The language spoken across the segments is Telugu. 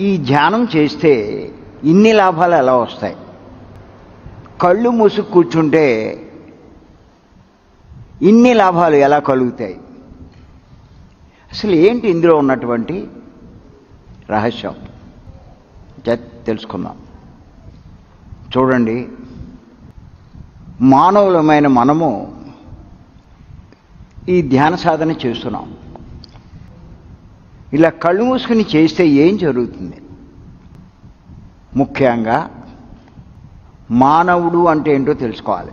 ఈ ధ్యానం చేస్తే ఇన్ని లాభాలు ఎలా వస్తాయి? కళ్ళు మూసుకు కూర్చుంటే ఇన్ని లాభాలు ఎలా కలుగుతాయి? అసలు ఏంటి ఇందులో ఉన్నటువంటి రహస్యం? తెలుసుకుందాం. చూడండి. మానవులమైన మనము ఈ ధ్యాన సాధన చేస్తున్నాం. ఇలా కళ్ళు మూసుకుని చేస్తే ఏం జరుగుతుంది? ముఖ్యంగా మానవుడు అంటే ఏంటో తెలుసుకోవాలి.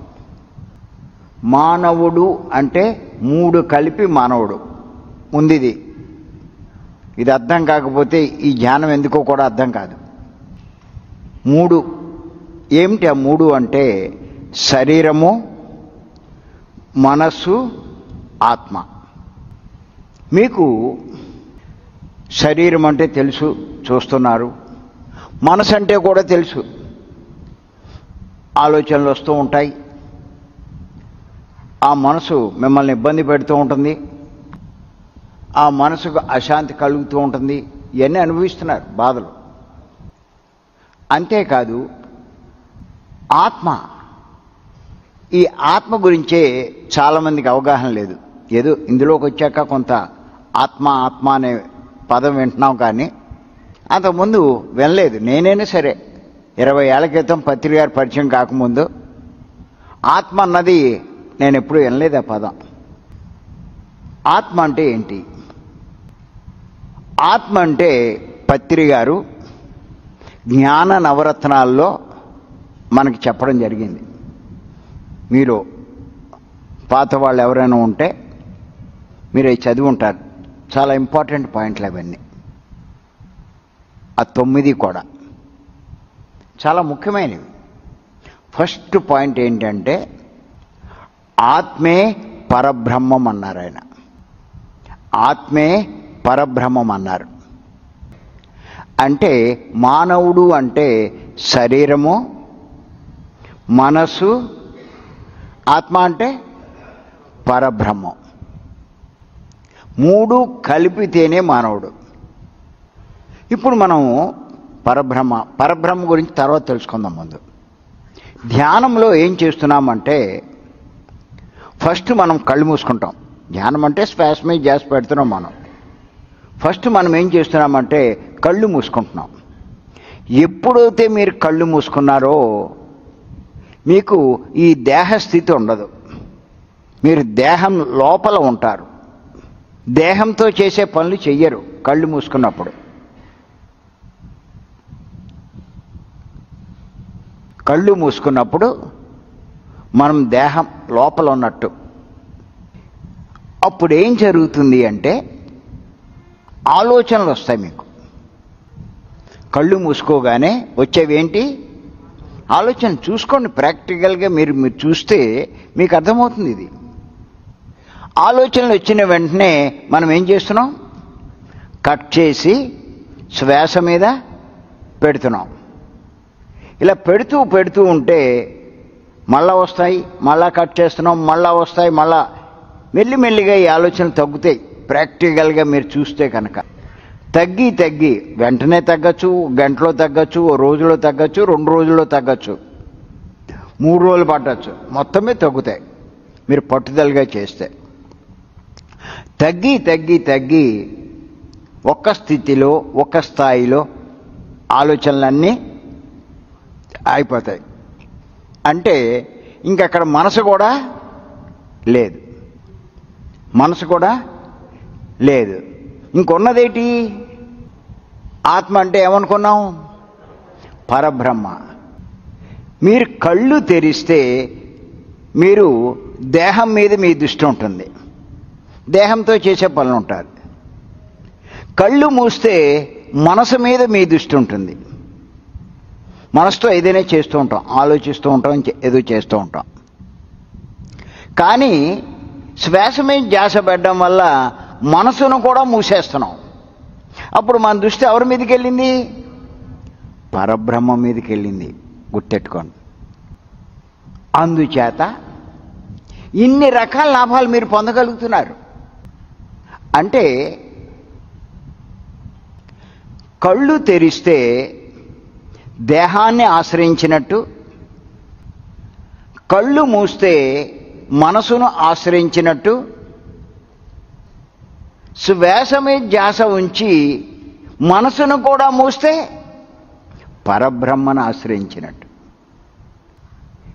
మానవుడు అంటే మూడు కలిపి మానవుడు. ఉంది ఇది ఇది అర్థం కాకపోతే ఈ జ్ఞానం ఎందుకో కూడా అర్థం కాదు. మూడు. ఏమిటి ఆ మూడు అంటే శరీరము మనస్సు ఆత్మ. మీకు శరీరం అంటే తెలుసు చూస్తున్నారు. మనసు అంటే కూడా తెలుసు. ఆలోచనలు వస్తూ ఉంటాయి. ఆ మనసు మిమ్మల్ని ఇబ్బంది పెడుతూ ఉంటుంది. ఆ మనసుకు అశాంతి కలుగుతూ ఉంటుంది. ఇవన్నీ అనుభవిస్తున్నారు బాధలు. అంతేకాదు ఆత్మ. ఈ ఆత్మ గురించే చాలామందికి అవగాహన లేదు. ఏదో ఇందులోకి వచ్చాక కొంత ఆత్మ ఆత్మ అనే పదం వింటున్నాం కానీ అంతకుముందు వినలేదు. నేనైనా సరే ఇరవై ఏళ్ళ క్రితం పత్రికారు పరిచయం కాకముందు ఆత్మ అన్నది నేను ఎప్పుడు వినలేదు ఆ పదం. ఆత్మ అంటే ఏంటి? ఆత్మ అంటే పత్రి గారు జ్ఞాన నవరత్నాల్లో మనకి చెప్పడం జరిగింది. మీరు పాత వాళ్ళు ఎవరైనా ఉంటే మీరు అవి చదివి ఉంటారు. చాలా ఇంపార్టెంట్ పాయింట్లు అవన్నీ. ఆ తొమ్మిది కూడా. చాలా ముఖ్యమైనవి. ఫస్ట్ పాయింట్ ఏంటంటే ఆత్మే పరబ్రహ్మం అన్నారు ఆయన. ఆత్మే పరబ్రహ్మం అన్నారు. అంటే మానవుడు అంటే శరీరము మనసు ఆత్మ అంటే పరబ్రహ్మం. మూడు కలిపితేనే మానవుడు. ఇప్పుడు మనం పరబ్రహ్మ పరబ్రహ్మ గురించి తర్వాత తెలుసుకుందాం ముందు. ధ్యానంలో ఏం చేస్తున్నామంటే ఫస్ట్ మనం కళ్ళు మూసుకుంటాం. ధ్యానం అంటే శ్వాస మీద చేసి పెడుతున్నాం మనం. ఫస్ట్ మనం ఏం చేస్తున్నామంటే కళ్ళు మూసుకుంటున్నాం. ఎప్పుడైతే మీరు కళ్ళు మూసుకున్నారో మీకు ఈ దేహ స్థితి ఉండదు. మీరు దేహం లోపల ఉంటారు. దేహంతో చేసే పనులు చెయ్యరు కళ్ళు మూసుకున్నప్పుడు. కళ్ళు మూసుకున్నప్పుడు మనం దేహం లోపల ఉన్నట్టు. అప్పుడు ఏం జరుగుతుంది అంటే ఆలోచనలు వస్తాయి మీకు. కళ్ళు మూసుకోగానే వచ్చేవేంటి? ఆలోచన చూసుకోండి ప్రాక్టికల్గా మీరు మీరు చూస్తే మీకు అర్థమవుతుంది ఇది. ఆలోచనలు వచ్చిన వెంటనే మనం ఏం చేస్తున్నాం? కట్ చేసి శ్వాస మీద పెడుతున్నాం. ఇలా పెడుతూ పెడుతూ ఉంటే మళ్ళా వస్తాయి మళ్ళా కట్ చేస్తున్నాం మళ్ళా వస్తాయి మళ్ళా మెల్లిమెల్లిగా ఈ ఆలోచనలు తగ్గుతాయి. ప్రాక్టికల్గా మీరు చూస్తే కనుక. తగ్గి తగ్గి వెంటనే తగ్గచ్చు గంటలో తగ్గచ్చు ఓ రోజులో తగ్గచ్చు రెండు రోజుల్లో తగ్గచ్చు. మూడు రోజులు పట్టచ్చు. మొత్తమే తగ్గుతాయి. మీరు పట్టుదలగా చేస్తే. తగ్గి తగ్గి తగ్గి ఒక్క స్థితిలో ఒక స్థాయిలో ఆలోచనలన్నీ అయిపోతాయి అంటే ఇంకక్కడ మనసు కూడా లేదు. మనసు కూడా లేదు. ఇంకొన్నదేటి? ఆత్మ అంటే ఏమనుకున్నాం? పరబ్రహ్మ. మీరు కళ్ళు తెరిస్తే మీరు దేహం మీద మీ దృష్టి ఉంటుంది. దేహంతో చేసే పనులు ఉంటారు. కళ్ళు మూస్తే మనసు మీద మీ దృష్టి ఉంటుంది. మనసుతో ఏదైనా చేస్తూ ఉంటాం. ఆలోచిస్తూ ఉంటాం ఏదో చేస్తూ ఉంటాం. కానీ శ్వాస మీద ధ్యాస పెట్టడం వల్ల మనసును కూడా మూసేస్తున్నాం. అప్పుడు మన దృష్టి ఎవరి మీదకి వెళ్ళింది పరబ్రహ్మ మీదకి వెళ్ళింది గుర్తెట్టుకోండి. అందుచేత ఇన్ని రకాల లాభాలు మీరు పొందగలుగుతున్నారు. అంటే కళ్ళు తెరిస్తే దేహాన్ని ఆశ్రయించినట్టు కళ్ళు మూస్తే మనసును ఆశ్రయించినట్టు శ్వాస మీద ధ్యాస ఉంచి మనసును కూడా మూస్తే పరబ్రహ్మను ఆశ్రయించినట్టు.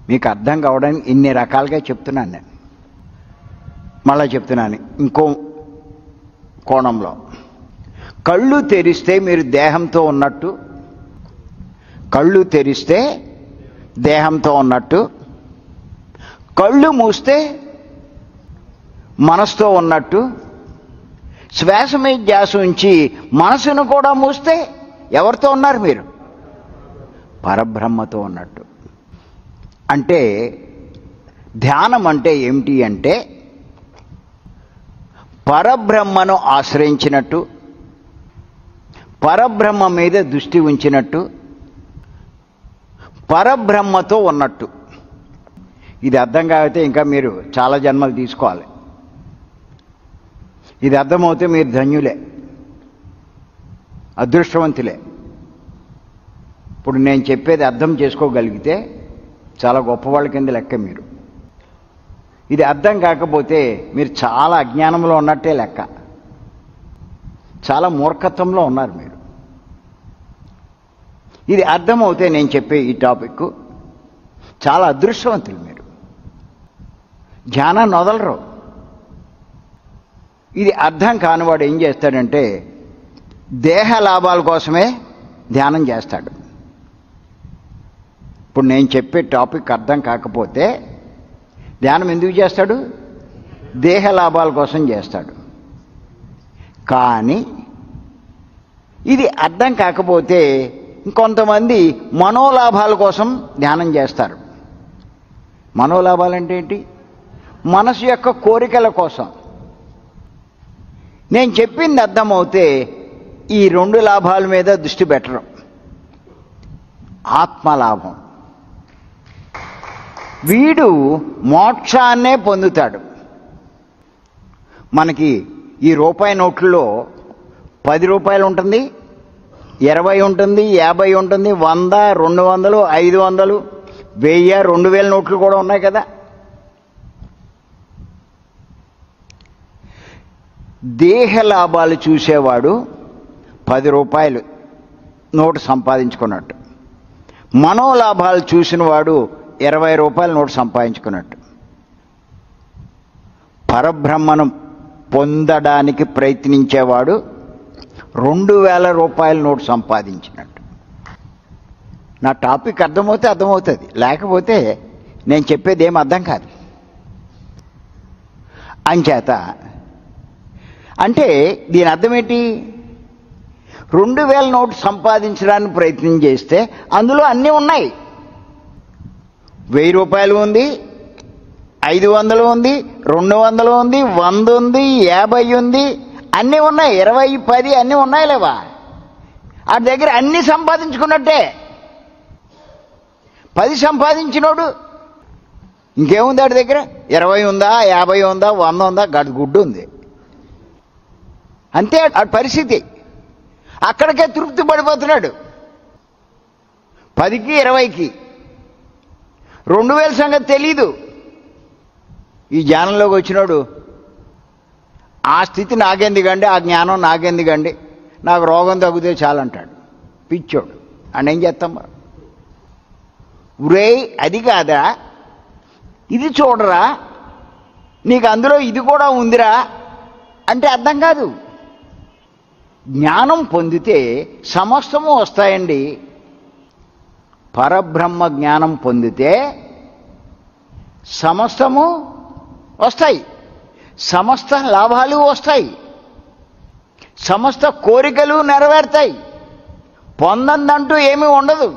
మీకు అర్థం కావడానికి ఇన్ని రకాలుగా చెప్తున్నాను నేను. మళ్ళా చెప్తున్నాను. ఇంకో కోణంలో. కళ్ళు తెరిస్తే మీరు దేహంతో ఉన్నట్టు కళ్ళు తెరిస్తే దేహంతో ఉన్నట్టు కళ్ళు మూస్తే మనసుతో ఉన్నట్టు శ్వాస మీద ధ్యాస ఉంచి మనసును కూడా మూస్తే ఎవరితో ఉన్నారు మీరు? పరబ్రహ్మతో ఉన్నట్టు. అంటే ధ్యానం అంటే ఏమిటి అంటే పరబ్రహ్మను ఆశ్రయించినట్టు పరబ్రహ్మ మీద దృష్టి ఉంచినట్టు పరబ్రహ్మతో ఉన్నట్టు. ఇది అర్థం కాకపోతే ఇంకా మీరు చాలా జన్మలు తీసుకోవాలి. ఇది అర్థమవుతే మీరు ధన్యులే అదృష్టవంతులే. ఇప్పుడు నేను చెప్పేది అర్థం చేసుకోగలిగితే చాలా గొప్పవాళ్ళ కింద లెక్క మీరు. ఇది అర్థం కాకపోతే మీరు చాలా అజ్ఞానంలో ఉన్నట్టే లెక్క. చాలా మూర్ఖత్వంలో ఉన్నారు మీరు. ఇది అర్థమవుతే నేను చెప్పే ఈ టాపిక్ చాలా అదృష్టవంతులు మీరు. ధ్యానాన్ని వదలరు. ఇది అర్థం కానివాడు ఏం చేస్తాడంటే దేహ లాభాల కోసమే ధ్యానం చేస్తాడు. ఇప్పుడు నేను చెప్పే టాపిక్ అర్థం కాకపోతే ధ్యానం ఎందుకు చేస్తాడు? దేహ లాభాల కోసం చేస్తాడు. కానీ ఇది అర్థం కాకపోతే ఇంకొంతమంది మనోలాభాల కోసం ధ్యానం చేస్తారు. మనోలాభాలు అంటే ఏంటి? మనసు యొక్క కోరికల కోసం. నేను చెప్పింది అర్థమవుతే ఈ రెండు లాభాల మీద దృష్టి పెట్టడం ఆత్మలాభం. వీడు మోక్షాన్నే పొందుతాడు. మనకి ఈ రూపాయి నోట్లలో పది రూపాయలు ఉంటుంది ఇరవై ఉంటుంది యాభై ఉంటుంది వంద రెండు వందలు ఐదు వందలు వెయ్యి రెండు వేల నోట్లు కూడా ఉన్నాయి కదా. దేహ లాభాలు చూసేవాడు పది రూపాయలు నోటు సంపాదించుకున్నట్టు. మనోలాభాలు చూసిన వాడు ఇరవై రూపాయల నోటు సంపాదించుకున్నట్టు. పరబ్రహ్మను పొందడానికి ప్రయత్నించేవాడు రెండు వేల రూపాయల నోటు సంపాదించినట్టు. నా టాపిక్ అర్థమవుతే అర్థమవుతుంది. లేకపోతే నేను చెప్పేది ఏం అర్థం కాదు. అంచేత అంటే దీని అర్థం ఏంటి? రెండు వేల నోటు సంపాదించడానికి ప్రయత్నం చేస్తే అందులో అన్నీ ఉన్నాయి. వెయ్యి రూపాయలు ఉంది ఐదు వందలు ఉంది రెండు వందలు ఉంది వంద ఉంది యాభై ఉంది అన్నీ ఉన్నాయి. ఇరవై పది అన్నీ ఉన్నాయి లేవా? ఆ దగ్గర అన్నీ సంపాదించుకున్నట్టే. పది సంపాదించినోడు ఇంకేముంది ఆడి దగ్గర? ఇరవై ఉందా యాభై ఉందా వంద ఉందా గడి గుడ్డు ఉంది. అంతే ఆ పరిస్థితి. అక్కడికే తృప్తి పడిపోతున్నాడు. పదికి ఇరవైకి. రెండు వేల సంగతి తెలీదు. ఈ జ్ఞానంలోకి వచ్చినాడు ఆ స్థితి నాకెందుకండి? ఆ జ్ఞానం నాకెందుకండి? నాకు రోగం తగ్గితే చాలంటాడు. పిచ్చోడు. అని ఏం చేస్తాం మరి ఉరే అది కాదా? ఇది చూడరా? నీకు అందులో ఇది కూడా ఉందిరా? అంటే అర్థం కాదు. జ్ఞానం పొందితే సమస్తము వస్తాయండి. పరబ్రహ్మ జ్ఞానం పొందితే సమస్తము వస్తాయి. సమస్త లాభాలు వస్తాయి. సమస్త కోరికలు నెరవేరుతాయి. పొందందంటూ ఏమీ ఉండదు.